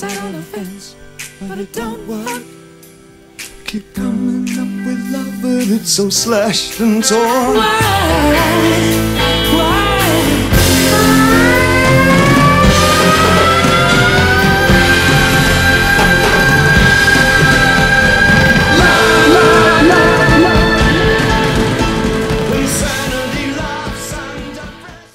sound offense, but it don't work. Keep coming up with love, but it's so slashed and torn. Why?